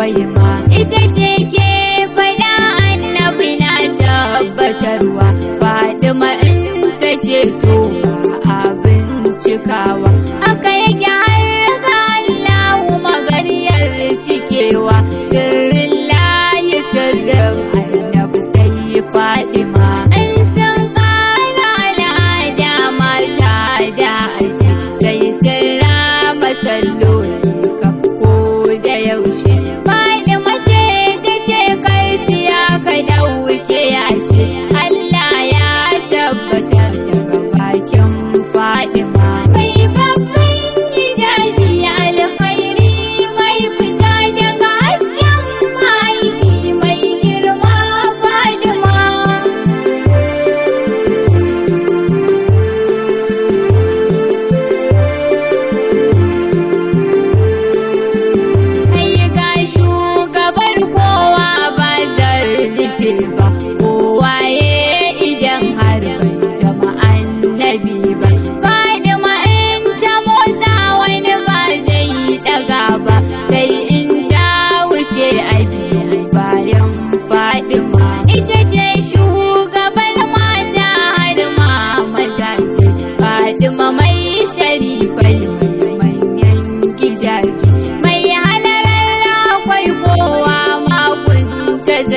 bari kawai ma. Ita ce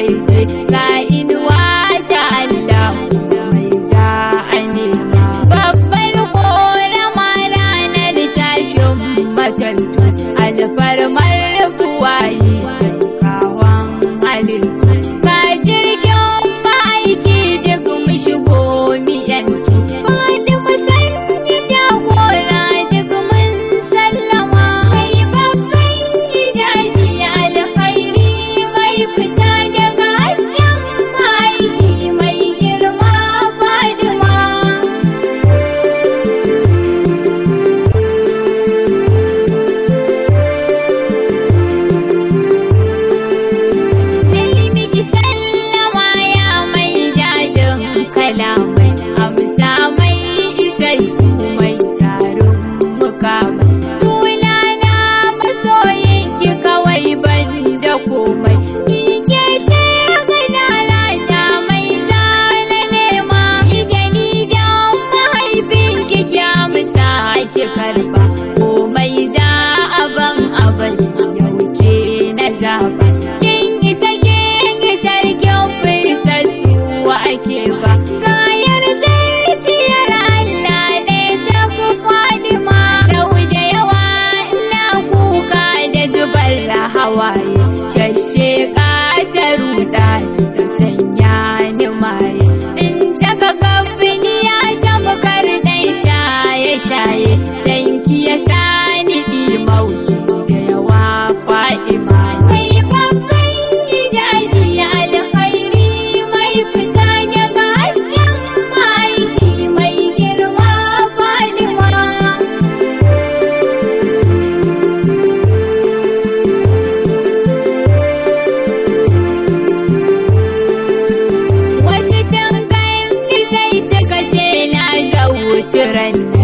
Hey. right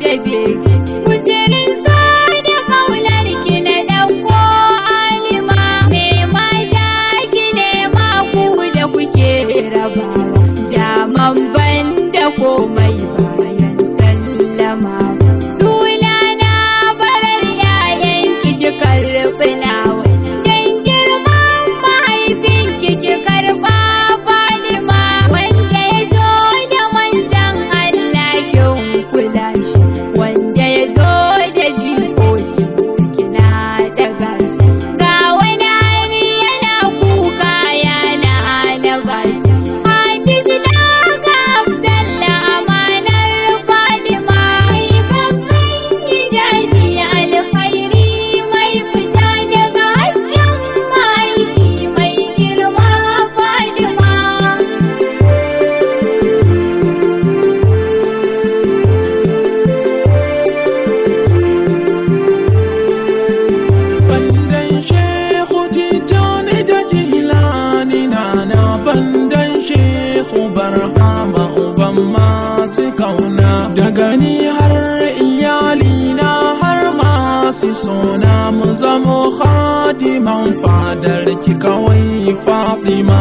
Baby. mu zamo hadiman fadar ki kawai fatima.